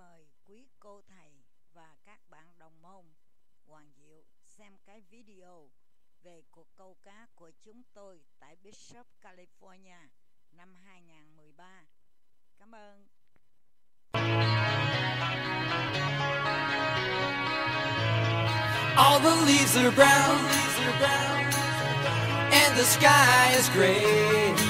mời quý cô thầy và các bạn đồng môn Hoàng Diệu xem cái video về cuộc câu cá của chúng tôi tại Bishop California năm 2013. Cảm ơn. All the leaves are brown, and the sky is gray.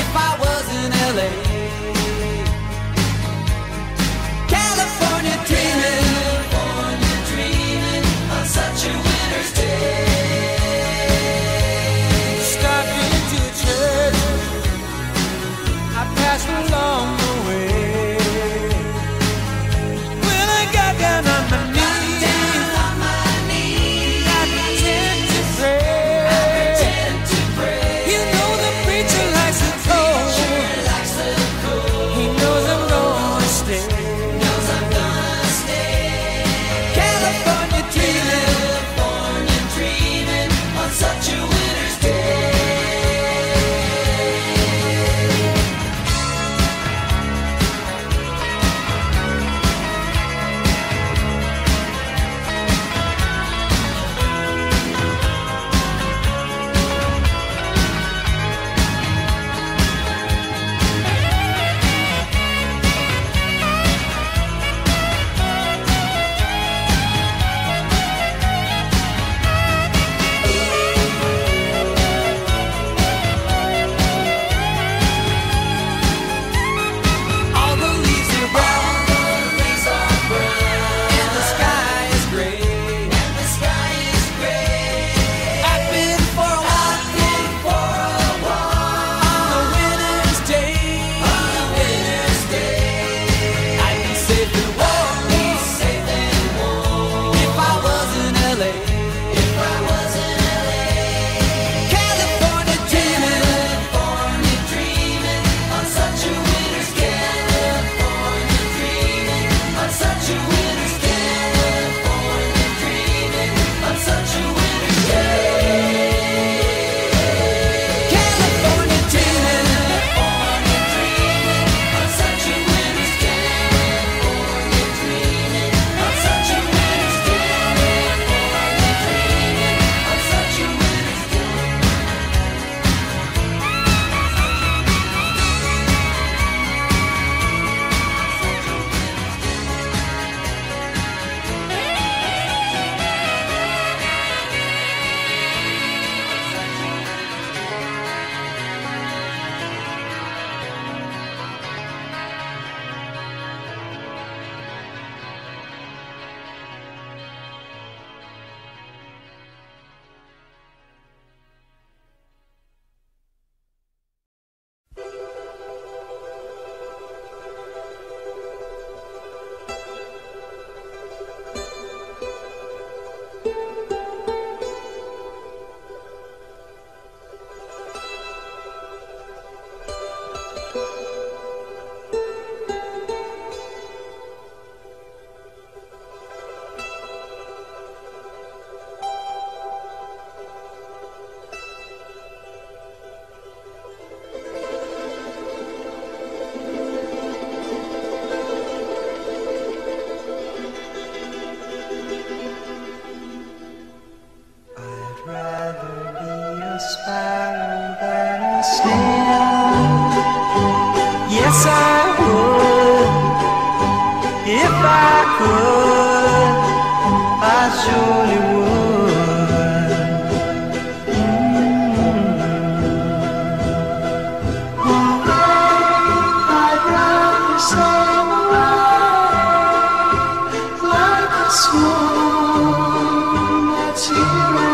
If I was in LA a sparrow but a snail. Yes, I would if I could. I surely would. Mm -hmm. I'd rather away like a swan that's here.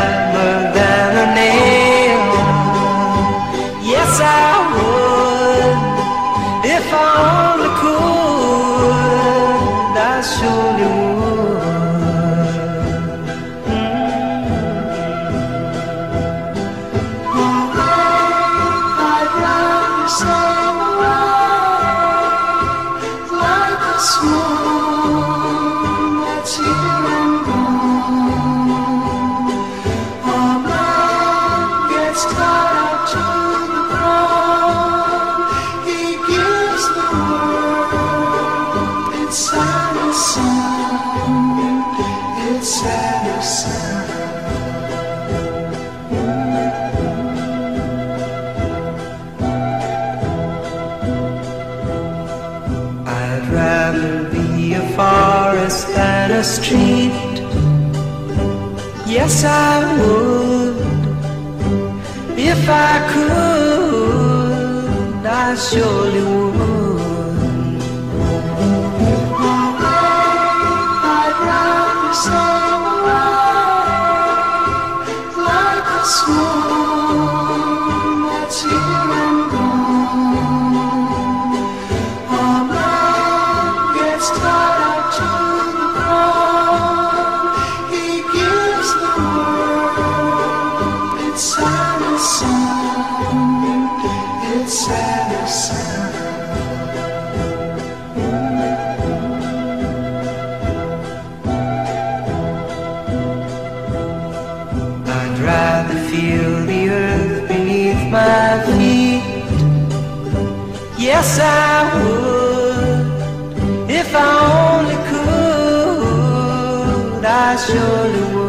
street. Yes, I would If I could, I surely would. Yes, I would if I only could. I surely would.